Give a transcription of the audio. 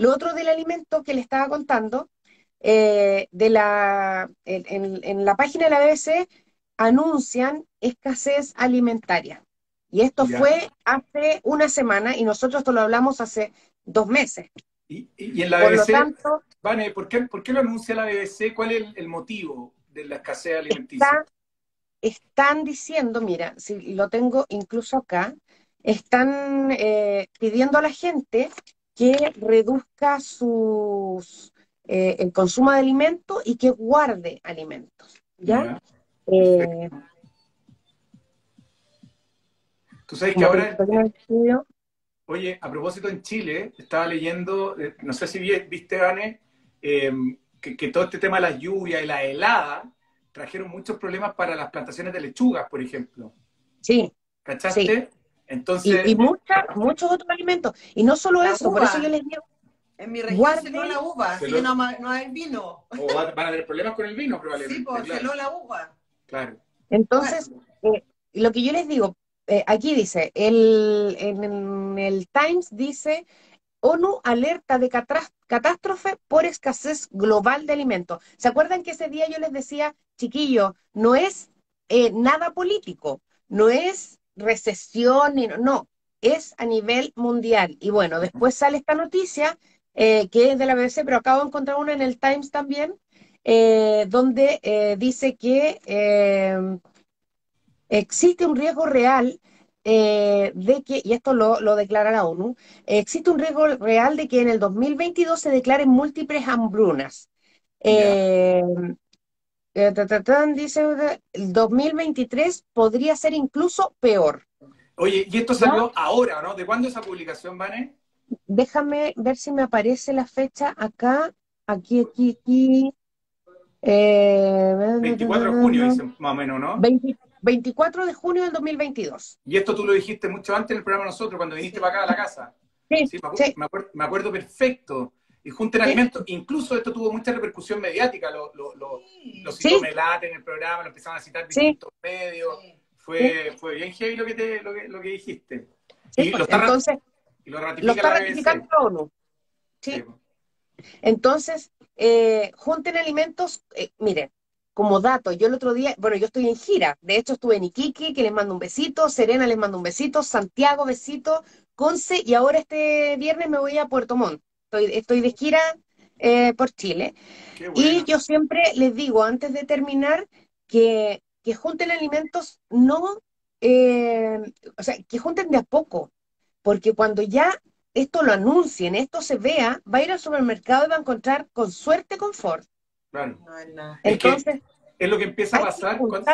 Lo otro del alimento que le estaba contando, eh, de la, en, en, la página de la BBC anuncian escasez alimentaria. Y esto fue hace una semana y nosotros esto lo hablamos hace dos meses. Y, en la BBC, Vane, ¿por qué, ¿por qué, lo anuncia la BBC? ¿Cuál es el, motivo de la escasez alimenticia? están diciendo, mira, si lo tengo incluso acá, están eh, pidiendo a la gente que reduzca sus, eh, el consumo de alimentos y que guarde alimentos. ¿Ya? Eh, Tú sabes que ahora... Oye, a propósito en Chile, estaba leyendo, eh, no sé si viste, Vane, em, que, todo este tema de las lluvias y la helada trajeron muchos problemas para las plantaciones de lechugas, por ejemplo. Sí. ¿Cachaste? Entonces, y, muchos otros alimentos. Y no solo eso, por eso yo les digo. En mi región se celó la uva, así que no, no, hay vino. O van a tener problemas con el vino, probablemente. Sí, pues claro. la uva. Claro. Entonces, eh, lo que yo les digo, eh, aquí dice, el, en, el Times dice, ONU alerta de catástrofe por escasez global de alimentos. ¿Se acuerdan que ese día yo les decía, chiquillo, no es eh, nada político, no es recesión, no, es a nivel mundial. Y bueno, después sale esta noticia, eh, que es de la BBC, pero acabo de encontrar una en el Times también, donde dice que existe un riesgo real eh, de que, y esto lo, declara la ONU, existe un riesgo real de que en el 2022 se declaren múltiples hambrunas. Eh, eh dice, el 2023 podría ser incluso peor. Oye, y esto salió ahora, ¿no? ¿De cuándo esa publicación, Vane? Déjame ver si me aparece la fecha acá, aquí, aquí, aquí. 24 de junio, más o menos, ¿no? 24 de junio del 2022. Y esto tú lo dijiste mucho antes en el programa nosotros, cuando viniste para acá a la casa. Sí, me, acuerdo, perfecto. Y Junta Alimentos, incluso esto tuvo mucha repercusión mediática, lo, lo, lo, los citó Melate en el programa, lo empezaron a citar distintos medios. Fue, fue bien heavy lo que, te, lo que, lo que dijiste. y, lo está, entonces, y lo ratifica ratificando la ONU. Sí. Entonces, eh, junten alimentos, eh, miren, como dato, yo el otro día, bueno, yo estoy en gira, de hecho estuve en Iquique, que les mando un besito, Serena les mando un besito, Santiago besito, Conce, y ahora este viernes me voy a Puerto Montt. Estoy, estoy de gira eh, por Chile. Y yo siempre les digo, antes de terminar, que, que junten alimentos, no, eh, o sea, que junten de a poco, porque cuando ya esto lo anuncien, esto se vea, va a ir al supermercado y va a encontrar con suerte confort Claro. Entonces, es, lo que empieza a pasar cuando,